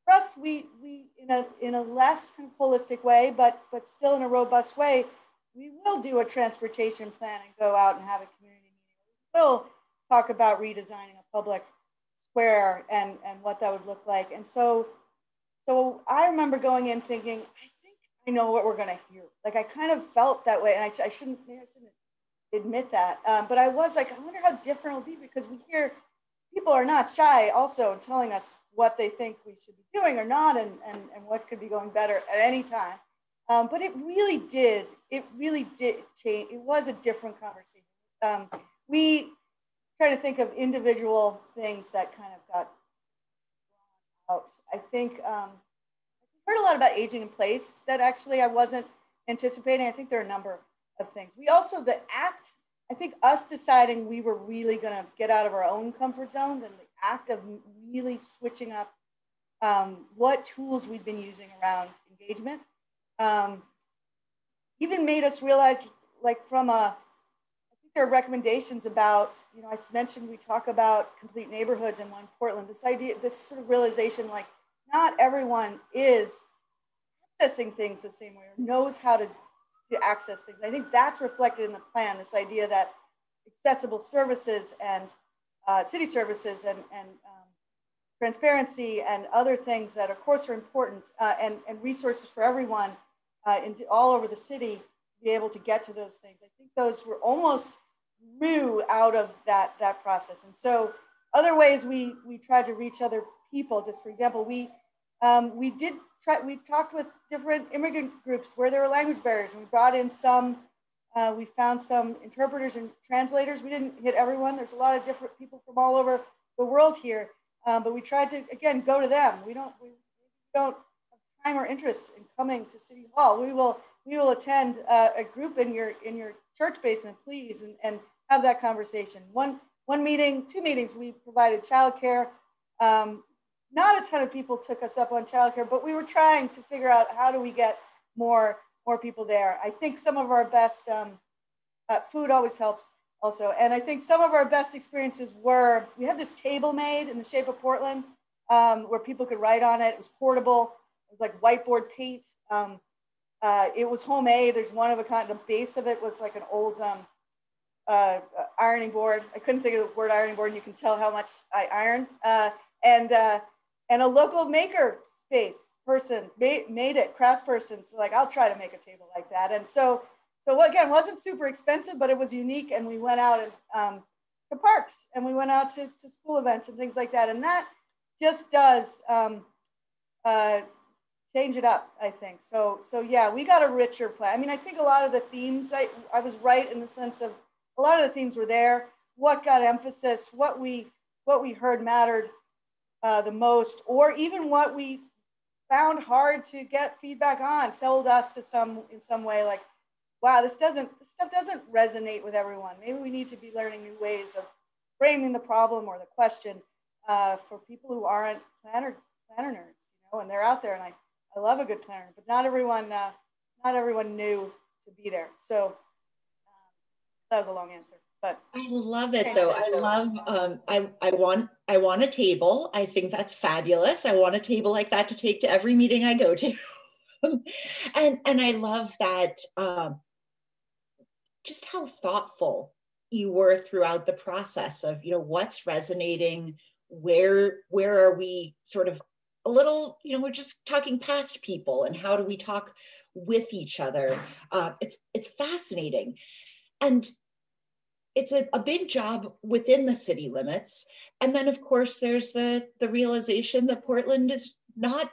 S3: For us, we, we in, a, in a less holistic way, but, but still in a robust way, we will do a transportation plan and go out and have a community meeting. We will talk about redesigning a public square and, and what that would look like. And so, so I remember going in thinking, I think I know what we're going to hear. Like I kind of felt that way, and I, I shouldn't, I shouldn't admit that, um, but I was like, I wonder how different it'll be because we hear people are not shy also telling us what they think we should be doing or not, and and, and what could be going better at any time. Um, but it really did. It really did change. It was a different conversation. Um, we try to think of individual things that kind of got out. I think um, I heard a lot about aging in place that actually I wasn't anticipating. I think there are a number of things. We also, the act, I think us deciding we were really going to get out of our own comfort zones and the act of really switching up um, what tools we'd been using around engagement um, even made us realize, like, from a there are recommendations about, you know, I mentioned we talk about complete neighborhoods in one Portland. This idea, this sort of realization, like not everyone is accessing things the same way or knows how to, to access things. I think that's reflected in the plan, this idea that accessible services and uh, city services and, and um, transparency and other things that of course are important uh, and, and resources for everyone uh, in, all over the city to be able to get to those things. I think those were almost new out of that, that process. And so other ways we, we tried to reach other people, just for example, we, um, we did try, we talked with different immigrant groups where there were language barriers and we brought in some, uh, we found some interpreters and translators. We didn't hit everyone. There's a lot of different people from all over the world here, um, but we tried to, again, go to them. We don't, we don't have time or interest in coming to City Hall. We will, we will attend uh, a group in your, in your church basement, please, and, and have that conversation. One, one meeting, two meetings, we provided childcare. Um, not a ton of people took us up on childcare, but we were trying to figure out how do we get more, more people there. I think some of our best, um, uh, food always helps also. And I think some of our best experiences were, we had this table made in the shape of Portland um, where people could write on it. It was portable. It was like whiteboard paint. Um, uh, it was homemade. There's one of a kind. The base of it was like an old um, uh, ironing board. I couldn't think of the word ironing board, and you can tell how much I iron. Uh, and uh, and a local maker space person made, made it, craftsperson. So like, I'll try to make a table like that. And so so again, wasn't super expensive, but it was unique. And we went out and um, to parks, and we went out to, to school events and things like that. And that just does um, uh, change it up, I think. So so yeah, we got a richer plan. I mean, I think a lot of the themes I I was right in the sense of a lot of the themes were there. What got emphasis, what we what we heard mattered uh, the most, or even what we found hard to get feedback on, sold us to some in some way like, wow, this doesn't this stuff doesn't resonate with everyone. Maybe we need to be learning new ways of framing the problem or the question uh, for people who aren't planner planner nerds, you know, and they're out there. And I, I love a good planner, but not everyone uh, not everyone knew to be there. So that was a long answer, but
S2: I love it though. I love. Um, I I want I want a table. I think that's fabulous. I want a table like that to take to every meeting I go to, and and I love that. Um, just how thoughtful you were throughout the process of you know what's resonating where where are we sort of a little you know we're just talking past people and how do we talk with each other uh, it's it's fascinating and it's a, a big job within the city limits. And then of course there's the, the realization that Portland is not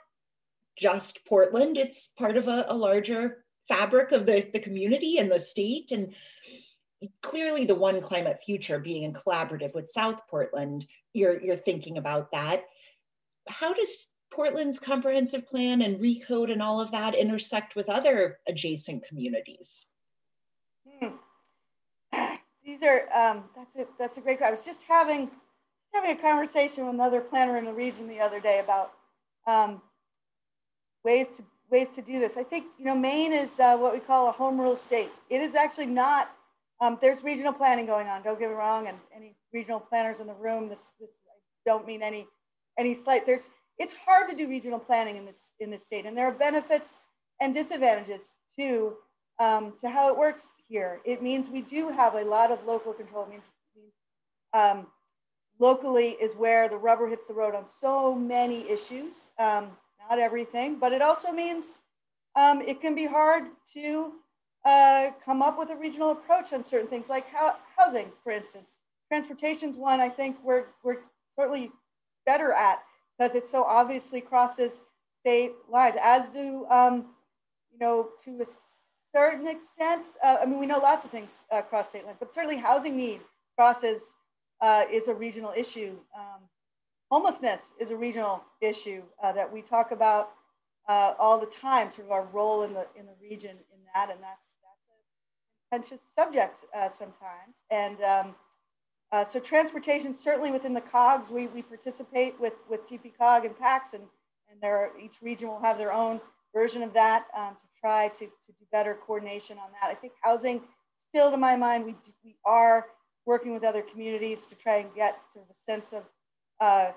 S2: just Portland, it's part of a, a larger fabric of the, the community and the state. And clearly the one climate future being in collaborative with South Portland, you're, you're thinking about that. How does Portland's comprehensive plan and recode and all of that intersect with other adjacent communities?
S3: These are um, that's a that's a great. Question. I was just having having a conversation with another planner in the region the other day about um, ways to ways to do this. I think you know Maine is uh, what we call a home rule state. It is actually not. Um, there's regional planning going on. Don't get me wrong. And any regional planners in the room, this, this I don't mean any any slight. There's it's hard to do regional planning in this in this state, and there are benefits and disadvantages to um, to how it works here. It means we do have a lot of local control. It means, um, locally is where the rubber hits the road on so many issues, um, not everything, but it also means um, it can be hard to uh, come up with a regional approach on certain things like how, housing, for instance. Transportation's one I think we're, we're certainly better at because it so obviously crosses state lines, as do, um, you know, to a certain extent, uh, I mean, we know lots of things uh, cross state lines, but certainly housing need crosses uh, is a regional issue. Um, homelessness is a regional issue uh, that we talk about uh, all the time, sort of our role in the in the region in that, and that's that's a contentious subject uh, sometimes. And um, so transportation, certainly within the COGS, we, we participate with, with GPCOG and PACTS, and, and there are, each region will have their own version of that um, to try to, to do better coordination on that. I think housing, still to my mind, we, we are working with other communities to try and get sort of a sense of uh,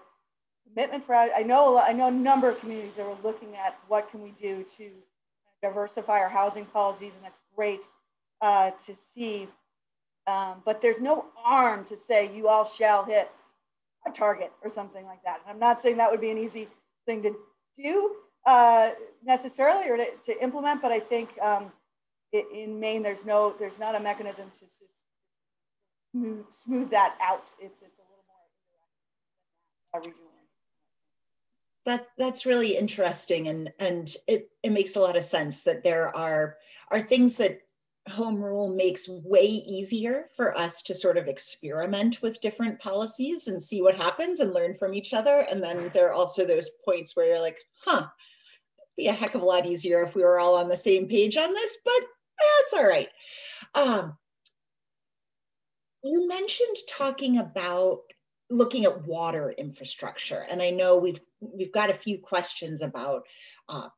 S3: commitment for, I know, I know a number of communities that are looking at what can we do to diversify our housing policies, and that's great uh, to see. Um, but there's no arm to say you all shall hit a target or something like that. And I'm not saying that would be an easy thing to do uh, necessarily or to, to, implement, but I think um, it, in Maine there's no there's not a mechanism to smooth, smooth that out. It's it's a little more regional.
S2: That that's really interesting, and and it it makes a lot of sense that there are are things that home rule makes way easier for us to sort of experiment with different policies and see what happens and learn from each other. And then there are also those points where you're like, huh, be a heck of a lot easier if we were all on the same page on this, but that's all right. Um, you mentioned talking about looking at water infrastructure, and I know we've we've got a few questions about uh,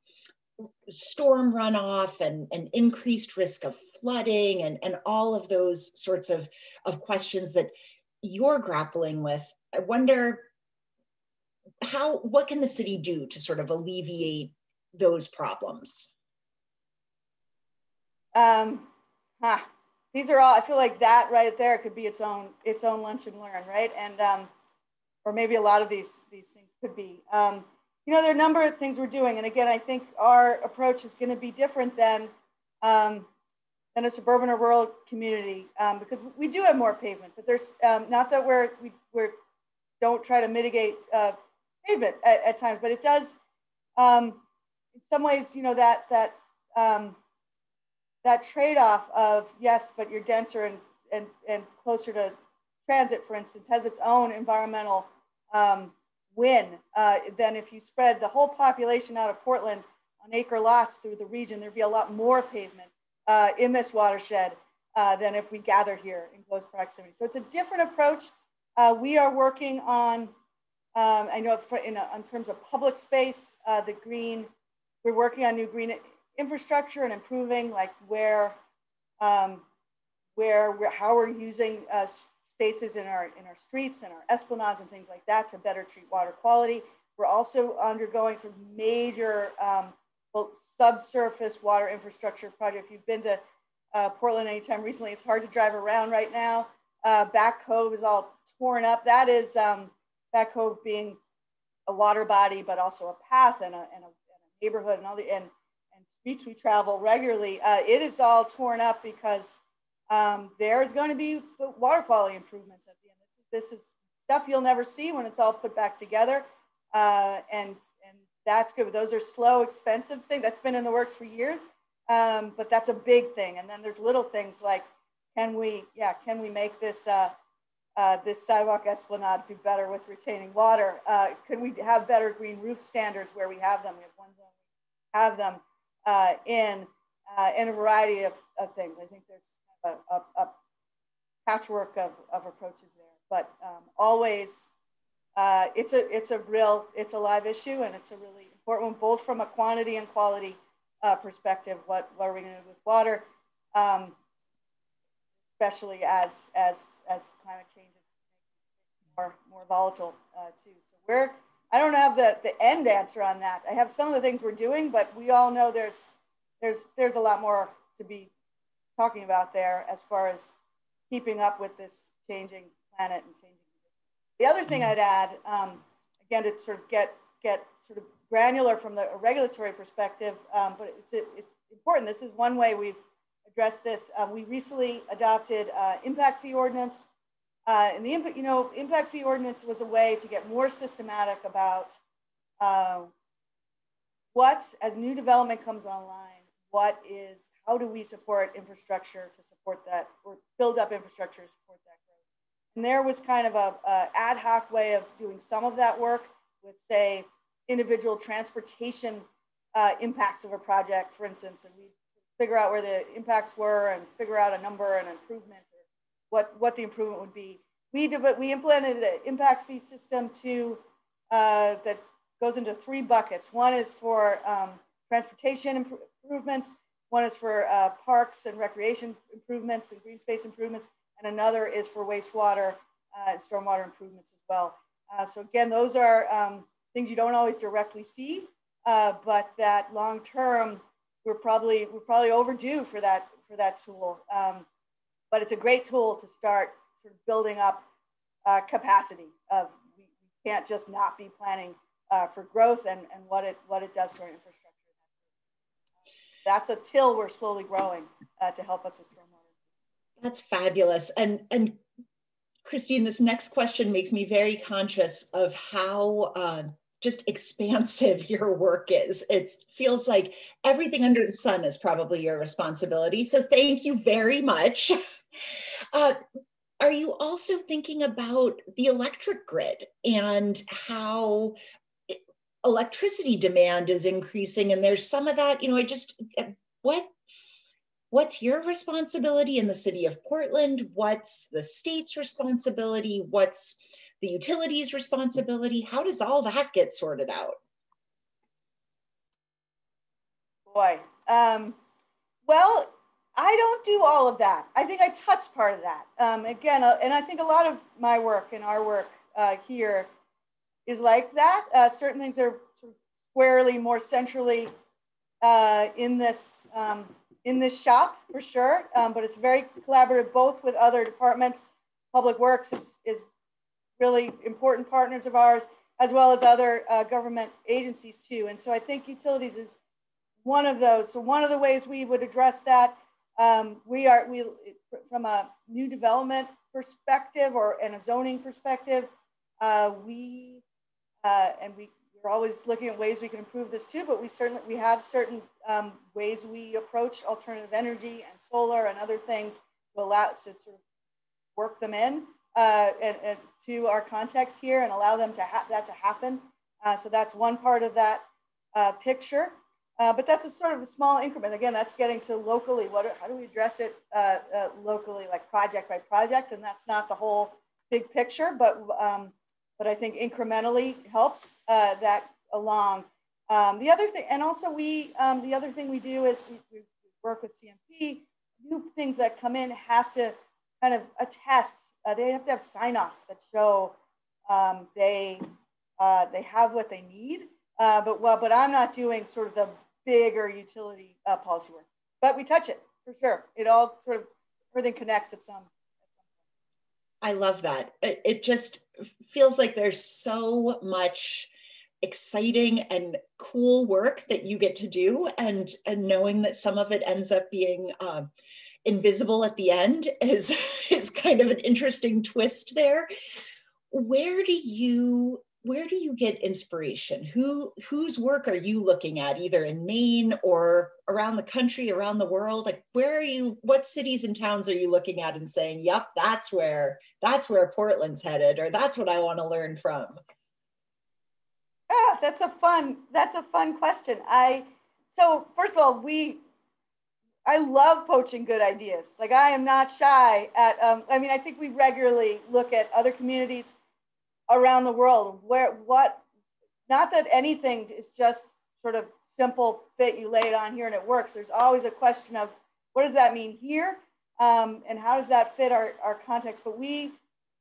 S2: storm runoff and, and increased risk of flooding and, and all of those sorts of, of questions that you're grappling with. I wonder how what can the city do to sort of alleviate those problems?
S3: Um, huh. These are all. I feel like that right there could be its own its own lunch and learn, right? And um, or maybe a lot of these these things could be. Um, you know, there are a number of things we're doing, and again, I think our approach is going to be different than um, than a suburban or rural community um, because we do have more pavement. But there's um, not that we're we we're, don't try to mitigate uh, pavement at, at, times, but it does. Um, in some ways, you know that that um, that trade-off of yes, but you're denser and and and closer to transit, for instance, has its own environmental um, win uh, than if you spread the whole population out of Portland on acre lots through the region. There'd be a lot more pavement uh, in this watershed uh, than if we gather here in close proximity. So it's a different approach. Uh, we are working on, um, I know in, a, in, terms of public space, uh, the green, we're working on new green infrastructure and improving like where, um, where, where how we're using uh, spaces in our, in our streets and our esplanades and things like that to better treat water quality. We're also undergoing some major um, subsurface water infrastructure project. If you've been to uh, Portland anytime recently, it's hard to drive around right now. Uh, Back Cove is all torn up. That is um, Back Cove being a water body, but also a path and a, and a neighborhood and all the and, and streets we travel regularly. Uh, it is all torn up because um, there is going to be water quality improvements at the end. This is, this is, stuff you'll never see when it's all put back together. Uh, and, and that's good. Those are slow, expensive things. That's been in the works for years. Um, but that's a big thing. And then there's little things like, can we, yeah, can we make this, uh, uh, this sidewalk esplanade do better with retaining water? Uh, could we have better green roof standards where we have them? We have one zone, have them uh, in, uh, in a variety of, of things. I think there's a, a, a patchwork of, of approaches there. But um, always, uh, it's a it's a real it's a live issue, and it's a really important one, both from a quantity and quality uh, perspective. What what are we going to do with water, um, especially as as as climate change is more more volatile uh, too. So we're I don't have the the end answer on that. I have some of the things we're doing, but we all know there's there's there's a lot more to be talking about there as far as keeping up with this changing planet and changing. The other thing mm-hmm. I'd add, um, again, to sort of get get sort of granular from the regulatory perspective, um, but it's it's important. This is one way we've addressed this. Um, we recently adopted uh, impact fee ordinance, uh, and the impact you know impact fee ordinance was a way to get more systematic about uh, what as new development comes online, what is how do we support infrastructure to support that or build up infrastructure to support that growth? And there was kind of a, a ad hoc way of doing some of that work with say individual transportation uh, impacts of a project, for instance, and we figure out where the impacts were and figure out a number and improvement what, what the improvement would be. We, did, we implemented an impact fee system to, uh, that goes into three buckets. One is for um, transportation improvements, one is for uh, parks and recreation improvements and green space improvements, and another is for wastewater uh, and stormwater improvements as well. Uh, so again, those are um, things you don't always directly see, uh, but that long term we're probably we're probably overdue for that for that tool. Um, but it's a great tool to start sort of building up uh, capacity of we, can't just not be planning uh, for growth and, and what it what it does to our infrastructure. That's a till we're slowly growing uh, to help us with stormwater.
S2: That's fabulous. And and Christine, this next question makes me very conscious of how uh, just expansive your work is. It feels like everything under the sun is probably your responsibility. So thank you very much. Uh, are you also thinking about the electric grid and how electricity demand is increasing? And there's some of that, you know, I just, what what's your responsibility in the city of Portland? What's the state's responsibility? What's the utilities responsibility? How does all that get sorted out?
S3: Boy, um, well, I don't do all of that. I think I touch part of that. Um, again, uh, and I think a lot of my work and our work uh, here is like that. Uh, certain things are squarely, more centrally uh, in this um, in this shop for sure, um, but it's very collaborative both with other departments. Public Works is, is really important partners of ours, as well as other uh, government agencies too. And so I think utilities is one of those. So one of the ways we would address that, um, we are, we from a new development perspective or and a zoning perspective, uh, we, uh, and we we're always looking at ways we can improve this too, but we certainly, we have certain um, ways we approach alternative energy and solar and other things to allow, to sort of work them in uh, and, and to our context here and allow them to have that to happen. Uh, so that's one part of that uh, picture. Uh, but that's a sort of a small increment. Again, that's getting to locally. What, how do we address it uh, uh, locally, like project by project? And that's not the whole big picture, but um, but I think incrementally helps uh, that along. Um, the other thing, and also we, um, the other thing we do is we, we, work with CMP. New things that come in have to kind of attest. Uh, they have to have sign-offs that show um, they they have what they need. Uh, but well, but I'm not doing sort of the bigger utility uh, policy work. But we touch it for sure. It all sort of everything connects at some
S2: I love that. It, just feels like there's so much exciting and cool work that you get to do and and knowing that some of it ends up being um, invisible at the end is is kind of an interesting twist there where do you where do you get inspiration? Who whose work are you looking at, either in Maine or around the country, around the world? Like, where are you? What cities and towns are you looking at and saying, "Yep, that's where that's where Portland's headed," or "That's what I want to learn from"?
S3: Yeah, that's a fun that's a fun question. I so first of all, we I love poaching good ideas. Like I am not shy at. Um, I mean, I think we regularly look at other communities around the world. Where what not that anything is just sort of simple fit you lay it on here and it works. There's always a question of what does that mean here? Um, and how does that fit our, our context? But we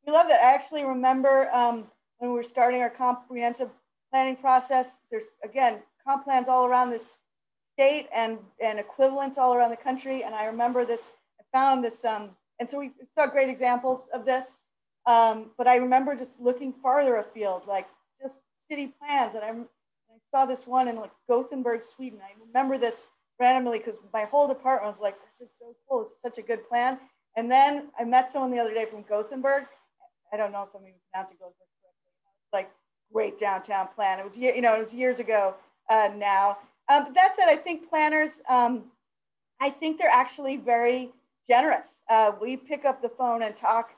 S3: we love that. I actually remember um, when we were starting our comprehensive planning process there's again comp plans all around this state and and equivalents all around the country. And i remember this i found this um, and so we saw great examples of this um, but I remember just looking farther afield, like just city plans. And I, I saw this one in like Gothenburg, Sweden. I remember this randomly because my whole department was like, this is so cool. It's such a good plan. And then I met someone the other day from Gothenburg. I don't know if I'm even pronouncing Gothenburg correctly. Like great downtown plan. It was, you know, it was years ago uh, now. Um, but that said, I think planners, um, I think they're actually very generous. Uh, we pick up the phone and talk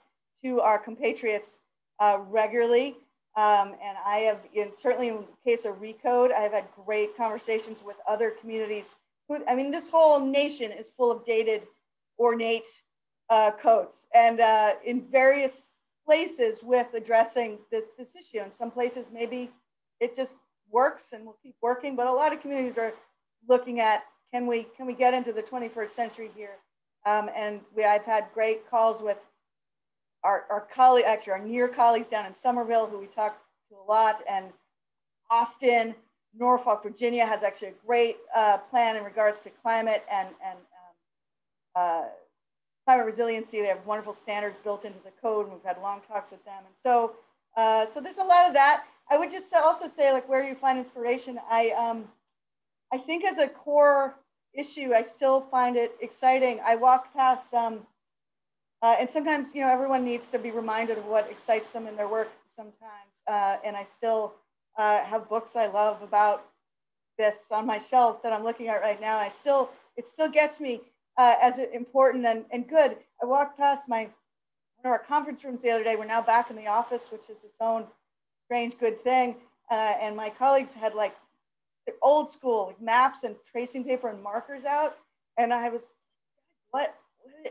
S3: to our compatriots uh, regularly. Um, and I have, in, certainly in the case of Recode, I have had great conversations with other communities. Who, I mean, this whole nation is full of dated, ornate uh, codes, and uh, in various places with addressing this, this issue. In some places, maybe it just works and will keep working, but a lot of communities are looking at can we can we get into the 21st century here? Um, and we, I've had great calls with our, our colleague, actually our near colleagues down in Somerville, who we talk to a lot, and Austin, Norfolk, Virginia has actually a great uh, plan in regards to climate and, and um, uh, climate resiliency. They have wonderful standards built into the code, and we've had long talks with them. And so, uh, so there's a lot of that. I would just also say, like, where do you find inspiration? I, um, I think as a core issue, I still find it exciting. I walk past, um, uh, and sometimes, you know, everyone needs to be reminded of what excites them in their work sometimes. Uh, and I still uh, have books I love about this on my shelf that I'm looking at right now. I still, it still gets me uh, as important and, and good. I walked past my one of our conference rooms the other day. We're now back in the office, which is its own strange good thing. Uh, and my colleagues had like old school like maps and tracing paper and markers out. And I was, what,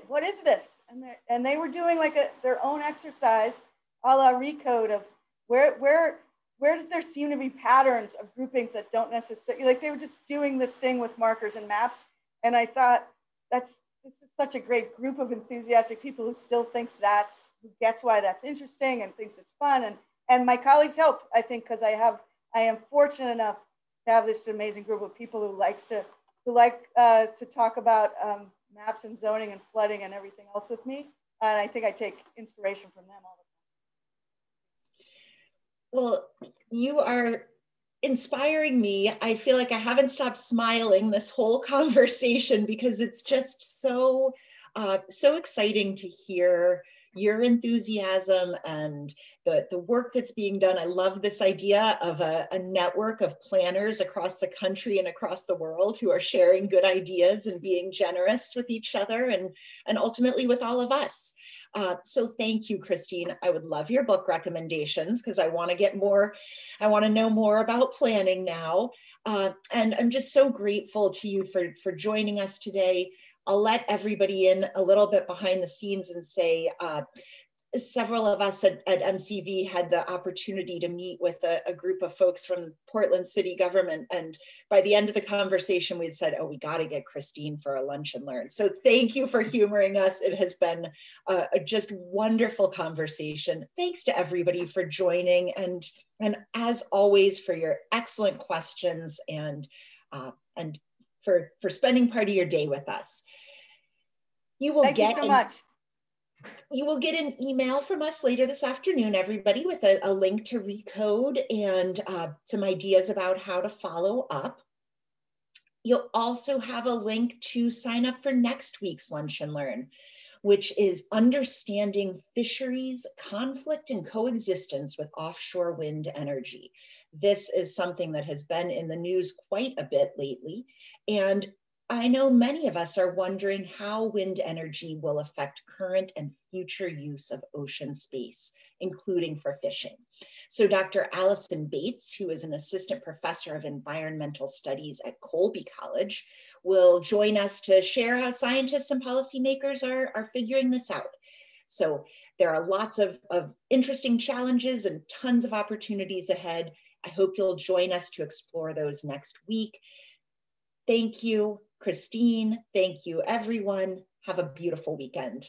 S3: what is this? And, and they were doing like a, their own exercise, a la recode of where, where, where does there seem to be patterns of groupings that don't necessarily, like they were just doing this thing with markers and maps. And I thought, that's, this is such a great group of enthusiastic people who still thinks that's, who gets why that's interesting and thinks it's fun. And, and my colleagues help, I think, because I have, I am fortunate enough to have this amazing group of people who likes to, who like uh, to talk about um, maps and zoning and flooding and everything else with me. And I think I take inspiration from them all the time.
S2: well, you are inspiring me. I feel like I haven't stopped smiling this whole conversation because it's just so uh, so exciting to hear your enthusiasm and the, the work that's being done. I love this idea of a, a, network of planners across the country and across the world who are sharing good ideas and being generous with each other and, and ultimately with all of us. Uh, so thank you, Christine. I would love your book recommendations because I want to get more, I want to know more about planning now. Uh, and I'm just so grateful to you for, for joining us today. I'll let everybody in a little bit behind the scenes and say, uh, several of us at, at, MCV had the opportunity to meet with a, a, group of folks from Portland city government. And by the end of the conversation, we said, oh, we got to get Christine for a lunch and learn. So thank you for humoring us. It has been a, a just wonderful conversation. Thanks to everybody for joining. And, and as always, for your excellent questions and, uh, and for, for spending part of your day with us. You will
S3: Thank
S2: get
S3: you so much
S2: you will get an email from us later this afternoon, everybody, with a, a link to Recode and uh, some ideas about how to follow up. You'll also have a link to sign up for next week's Lunch and Learn, which is understanding fisheries, conflict, and coexistence with offshore wind energy. This is something that has been in the news quite a bit lately. And I know many of us are wondering how wind energy will affect current and future use of ocean space, including for fishing. So Dr. Alison Bates, who is an assistant professor of environmental studies at Colby College, will join us to share how scientists and policymakers are, are figuring this out. So there are lots of, of interesting challenges and tons of opportunities ahead. I hope you'll join us to explore those next week. Thank you Christine, thank you everyone. Have a beautiful weekend.